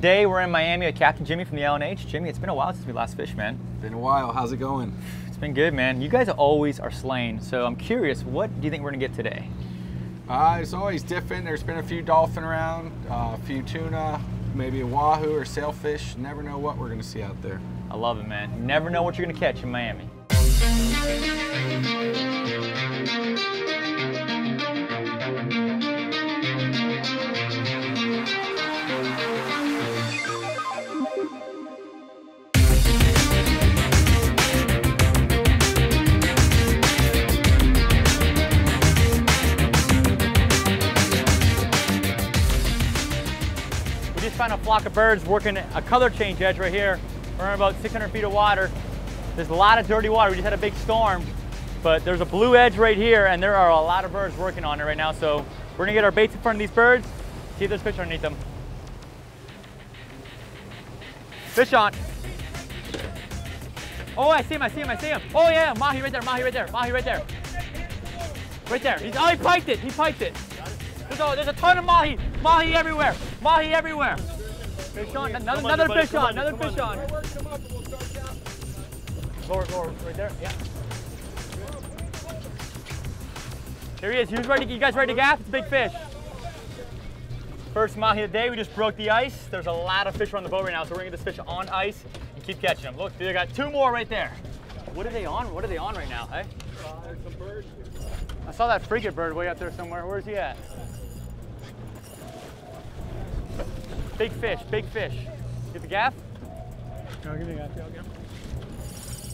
Today we're in Miami with Captain Jimmy from the L&H. Jimmy, it's been a while since we last fished, man. Been a while. How's it going? It's been good, man. You guys always are slaying, so I'm curious, what do you think we're gonna get today? Uh, it's always different. There's been a few dolphin around, uh, a few tuna, maybe a wahoo or sailfish. Never know what we're gonna see out there. I love it, man. You never know what you're gonna catch in Miami. Flock of birds working a color change edge right here. We're in about 600 feet of water. There's a lot of dirty water. We just had a big storm, but there's a blue edge right here and there are a lot of birds working on it right now. So we're gonna get our baits in front of these birds, see if there's fish underneath them. Fish on. Oh, I see him, I see him, I see him. Oh yeah, Mahi right there, Mahi right there, Mahi right there. Right there. He's, oh, he piked it, he piked it. There's a, there's a ton of Mahi, Mahi everywhere, Mahi everywhere. Fish on, another, another fish on, another fish on. Lower, lower, right there, yeah. There he is, who's ready, you guys ready to gaff? It's a big fish. First Mahi of the day, we just broke the ice. There's a lot of fish on the boat right now, so we're gonna get this fish on ice and keep catching them. Look, they got two more right there. What are they on? What are they on right now, hey? I saw that frigate bird way up there somewhere. Where's he at? Big fish, big fish. Get the gaff? No, give me that. I'll get him.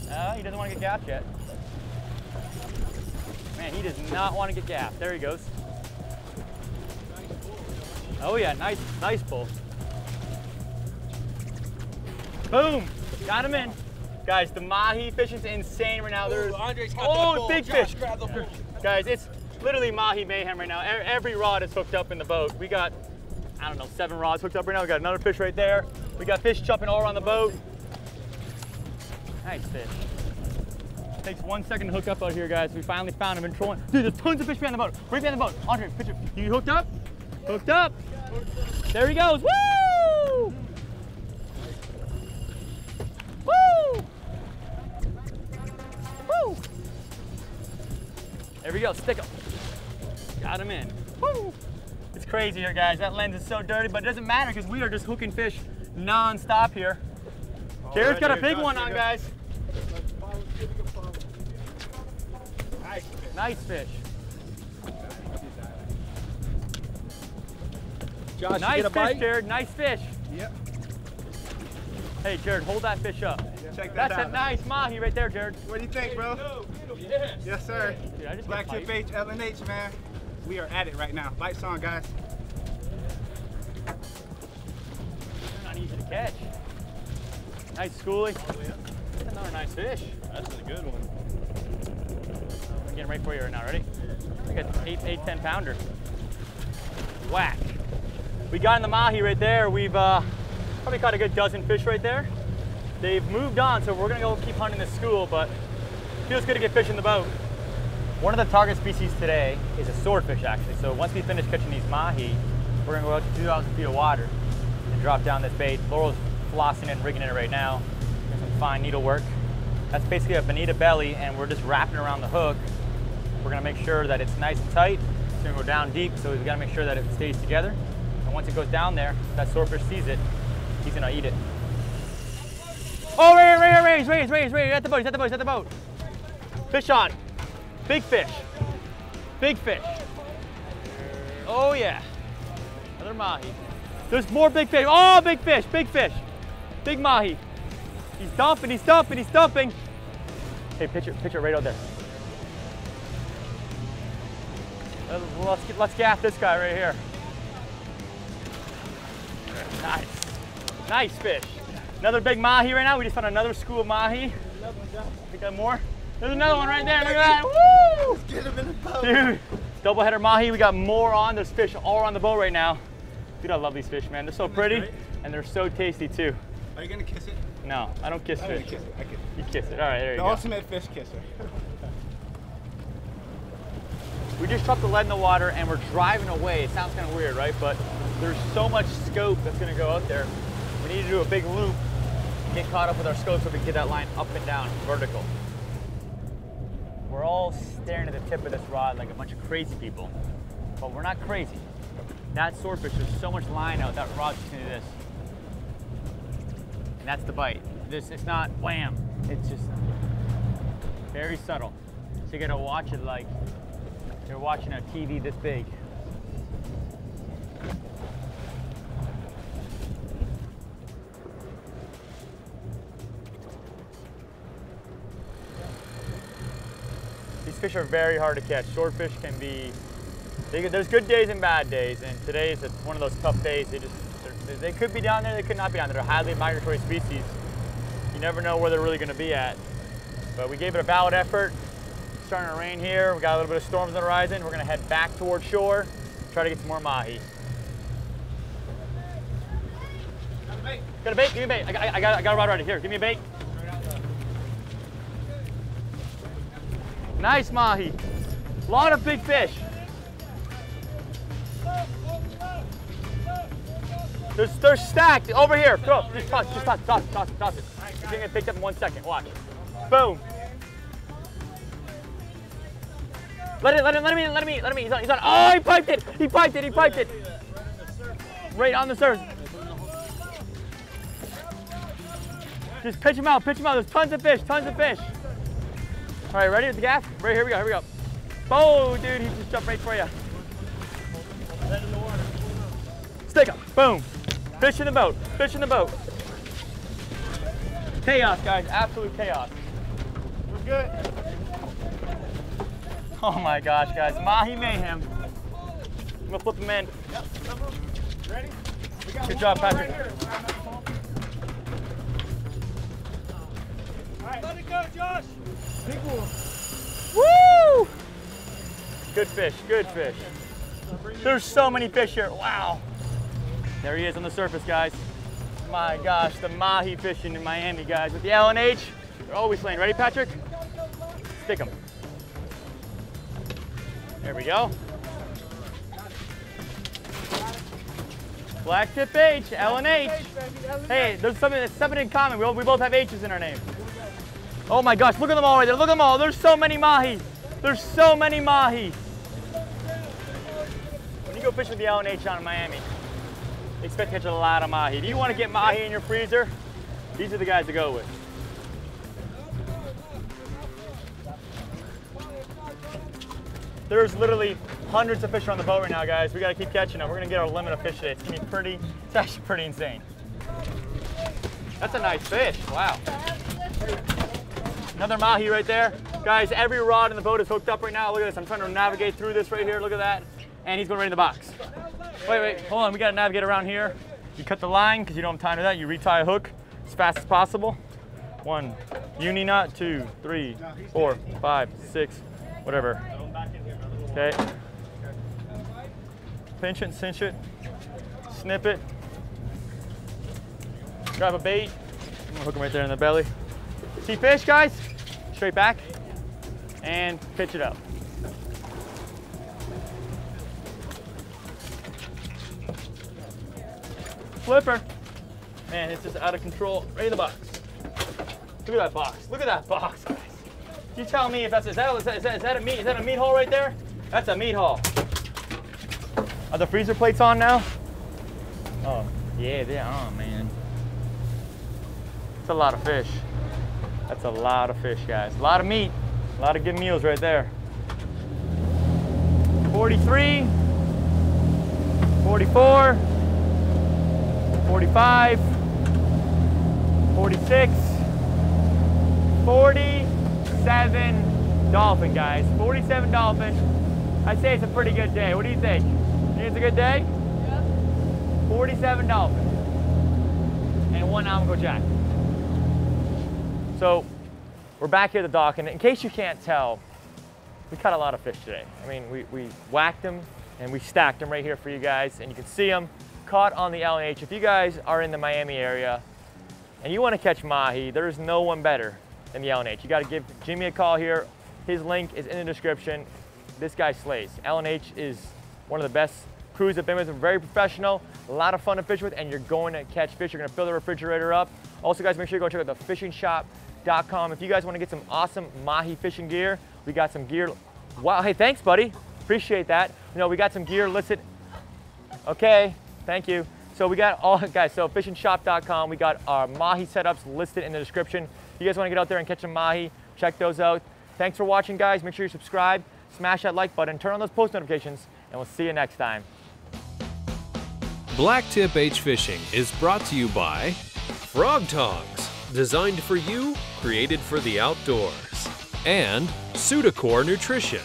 No, he doesn't want to get gaffed yet. Man, he does not want to get gaffed. There he goes. Oh yeah, nice, nice pull. Boom, got him in. Guys, the mahi fishing's insane right now. There's Andre's got oh, big Josh, fish. grab the ball. Guys, it's literally mahi mayhem right now. Every rod is hooked up in the boat. We got, I don't know, seven rods hooked up right now. We got another fish right there. We got fish jumping all around the boat. Nice fish. Takes one second to hook up out here, guys. We finally found him and trolling. Dude, there's tons of fish behind the boat. Right behind the boat. Andre, picture. You hooked up? Hooked up. There he goes. Woo! Woo! Woo! There we go. Stick him. Got him in. Woo! It's crazy here, guys. That lens is so dirty, but it doesn't matter because we are just hooking fish non-stop here. Jarred's got a big one on, here guys. Nice fish. Josh, nice you get a fish, bite? Jarred. Nice fish. Yep. Hey, Jarred, hold that fish up. Check that That's a nice mahi right there, Jarred. What do you think, bro? Yes, sir. Dude, I just Black Tip piped. H, L&H, man. We are at it right now. Bites on, guys. They're not easy to catch. Nice schoolie. That's another nice fish. That's a good one. I'm getting right for you right now. Ready? I got eight, eight, ten pounder. Whack. We got in the mahi right there. We've uh, probably caught a good dozen fish right there. They've moved on, so we're gonna go keep hunting this school, but feels good to get fish in the boat. One of the target species today is a swordfish, actually. So once we finish catching these mahi, we're gonna go out to 2,000 feet of water and drop down this bait. Laurel's flossing and rigging it right now. Doing some fine needlework. That's basically a bonita belly, and we're just wrapping around the hook. We're gonna make sure that it's nice and tight. It's gonna go down deep, so we've gotta make sure that it stays together. And once it goes down there, that swordfish sees it, he's gonna eat it. Oh, he's right here, he's right here, at the boat, at the boat, at the boat. Fish on. Big fish. Big fish. Oh yeah. Another mahi. There's more big fish. Oh, big fish, big fish. Big mahi. He's dumping, he's dumping, he's dumping. Hey, picture, picture right out there. Uh, Let's, get, let's gaff this guy right here. Nice. Nice fish. Another big mahi right now. We just found another school of mahi. I We got more. There's another one right there. Look at that. Woo! Let's Get him in the boat. Dude, double header mahi. We got more on. There's fish all around the boat right now. Dude, I love these fish, man. They're so pretty and they're so tasty too. Are you gonna kiss it? No, I don't kiss I'm fish. kiss it. I kiss it. You kiss it. All right, there you The go. The ultimate fish kisser. We just dropped the lead in the water and we're driving away. It sounds kind of weird, right? But there's so much scope that's going to go out there. We need to do a big loop, get caught up with our scope so we can get that line up and down, vertical. We're all staring at the tip of this rod like a bunch of crazy people, but we're not crazy. That swordfish, there's so much line out, that rod's just gonna do this. And that's the bite. This, it's not wham, it's just very subtle. So you gotta watch it like you're watching a TV this big. Fish are very hard to catch. Swordfish can be, they, there's good days and bad days, and today is one of those tough days. They just, they're- could be down there, they could not be down there. They're highly migratory species. You never know where they're really gonna be at. But we gave it a valid effort. It's starting to rain here. We got a little bit of storms on the horizon. We're gonna head back towards shore, try to get some more mahi. Got a bait? Give me a bait. I got, I got, I got a rod right here. Give me a bait. Nice mahi. A Lot of big fish. They're, they're stacked over here. Throw. Just toss, just toss, toss, toss, toss it. You're gonna get picked up in one second. Watch. Boom. Let it, let him, let him in, let him in, let him in. He's on, he's on. Oh, he piped it. He piped it. He piped it. Right on the surface. Just pitch him out, pitch him out. There's tons of fish, tons of fish. All right, ready with the gaff? Right, here we go, here we go. Oh, dude, he just jumped right for you. Stick him, boom. Fish in the boat, fish in the boat. Chaos, guys, absolute chaos. We're good. Oh my gosh, guys, Mahi Mayhem. I'm gonna flip him in. Ready? Good job, Patrick. Right here. All right. Let it go, Josh. Big one. Woo! Good fish, good fish. There's so many fish here, wow. There he is on the surface, guys. My gosh, the mahi fishing in Miami, guys. With the L&H, they're always laying. Ready, Patrick? Stick them. There we go. Black tip H, L&H. Hey, there's something that's something in common. We, we both have H's in our name. Oh my gosh, look at them all right there. Look at them all. There's so many mahi. There's so many mahi. When you go fish with the L&H on in Miami, expect to catch a lot of mahi. Do you want to get mahi in your freezer? These are the guys to go with. There's literally hundreds of fish on the boat right now, guys. We got to keep catching them. We're to get our limit of fish today. It's to be pretty, it's actually pretty insane. That's a nice fish. Wow. Another mahi right there. Guys, every rod in the boat is hooked up right now. Look at this. I'm trying to navigate through this right here. Look at that. And he's going right in the box. Wait, wait, hold on. We got to navigate around here. You cut the line because you don't have time to that. You retie a hook as fast as possible. One, uni knot, two, three, four, five, six, whatever. Okay. Pinch it, cinch it, snip it. Grab a bait. I'm gonna hook him right there in the belly. See fish, guys? Straight back and pitch it up. Flipper. Man, it's just out of control. Right in the box. Look at that box. Look at that box, guys. You tell me if that's is that is that, is that, is that a meat is that a meat haul right there? That's a meat haul. Are the freezer plates on now? Oh yeah, they're man. It's a lot of fish. That's a lot of fish, guys. A lot of meat. A lot of good meals right there. 43, 44, 45, 46, 47 dolphin, guys. 47 dolphin. I'd say it's a pretty good day. What do you think? You think it's a good day? Yep. 47 dolphin. And one Almaco jack. So we're back here at the dock, and in case you can't tell, we caught a lot of fish today. I mean, we, we whacked them and we stacked them right here for you guys, and you can see them caught on the L&H. If you guys are in the Miami area and you want to catch mahi, there is no one better than the L&H. You got to give Jimmy a call here. His link is in the description. This guy slays. L&H is one of the best crews I've been with very professional, a lot of fun to fish with, and you're going to catch fish. You're going to fill the refrigerator up. Also, guys, make sure you go check out If you guys want to get some awesome mahi fishing gear, we got some gear. Wow, hey, thanks, buddy. Appreciate that. You know, we got some gear listed. Okay, thank you. So we got all, guys, so fishingshop.com, we got our mahi setups listed in the description. If you guys want to get out there and catch some mahi, check those out. Thanks for watching, guys. Make sure you subscribe, smash that like button, turn on those post notifications, and we'll see you next time. BlacktipH Fishing is brought to you by Frogg Toggs, designed for you, created for the outdoors, and Sudacor Nutrition